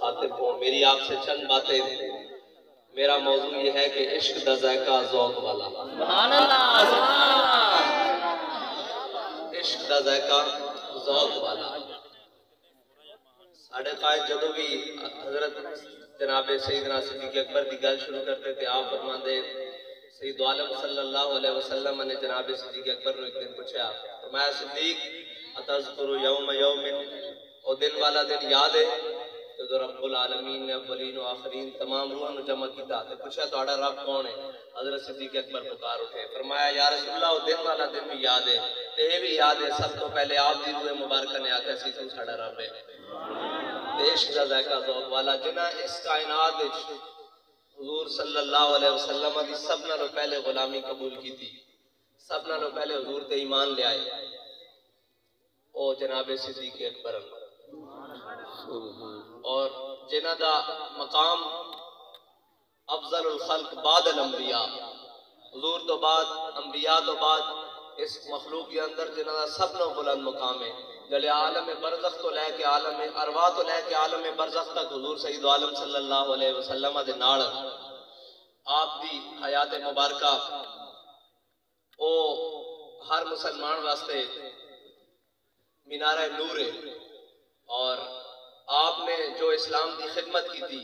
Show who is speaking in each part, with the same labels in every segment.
Speaker 1: मुखातिब हूँ। मेरी आपसे चंद बातें। मेरा मौजू ये है कि इश्क द जौक वाला। इश्क द जौक वाला। साढ़े कायद जो भी हज़रत जनाब सईदना सिद्दीक अकबर की गल शुरू करते थे आप फरमाते सईद आलम सल्लल्लाहु अलैहि वसल्लम ने जनाब सिद्दीक अकबर ने एक दिन पूछा तो मैं सिद्दीक अतज करो यौम यौमिन और दिन वाला दिन याद है? जो रब्बुल आलमीन ने अवलीन आखरीन तमाम जमा पूछा रब कौन है? हज़रत सिद्दीक अकबर पुकार उठे, फरमाया, या दिन वाला दिन भी याद है। ते भी याद है, सब तो पहले आप दी मुबारक ने सी तू साडा रब है। देश का जायका वाला जिना इस कायनात हुजूर सल्लल्लाहु अलैहि वसल्लम पहले गुलामी कबूल कीती। सब पहले हुजूर ते ईमान ले आए। ओ सिद्दीक अकबर अल्लाह। जिन्हों का मकाम अफजल खल्क बाद अंबिया। हजूर तो बाद, अंबिया तो बाद, इस मखलूक के अंदर जिन्हों का सब नो बुलंद मुकाम है। जले आलम बरजख तो लैके आलम अरवा तो लैके आलम बरजख तक हजूर सईद आलम सल्लल्लाहु आप दी हयात मुबारक। ओ, हर मुसलमान वास्ते मीनारा नूर है। और आपने जो इस्लाम की खिदमत की थी,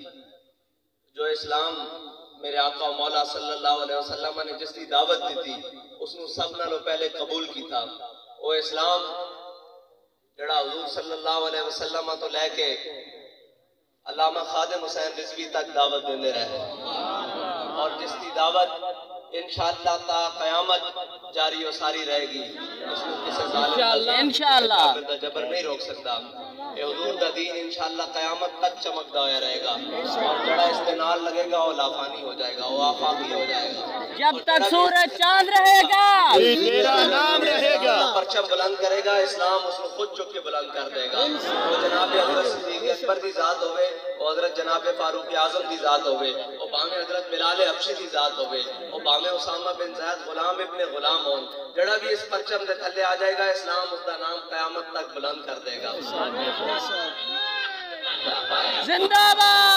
Speaker 1: जो इस्लाम मेरे आका मौला सल्लल्लाहु अलैहि वसल्लम ने जिसकी दावत दी थी, उसनु सब नालों पहले कबूल किया वो इस्लाम, जड़ा हजूर सल्लल्लाहु अलैहि वसल्लम तो लैके अल्लामा खादिम हुसैन रिजवी तक दावत देते रहे। और जिसकी दावत इन ता कयामत जारी और सारी रहेगी। इंशाअल्लाह जबर नहीं रोक सकता। हजूर का दीन इंशाल्लाह कयामत तक चमकता हुआ रहेगा जड़ा लगेगा वो लाफानी हो जाएगा वो आफाकी हो जाएगा।
Speaker 2: जब तक सूरज चाँद रहेगा।
Speaker 3: तेरा नाम रहेगा।
Speaker 1: परचम बुलंद करेगा इस्लाम उसको खुद चुक के बुलंद कर देगा। वो जनाब अकबर की जात होवे और हज़रत जनाब फारूक आज़म की जात होवे और भावे हज़रत बिलाल हबशी की जात होवे और भावे उसामा बिन जैद गुलाम इब्ने गुलाम होन। जड़ा भी इस परचम के थले आ जाएगा इस्लाम उसका नाम कयामत तक बुलंद कर देगा।
Speaker 3: जिंदाबाद।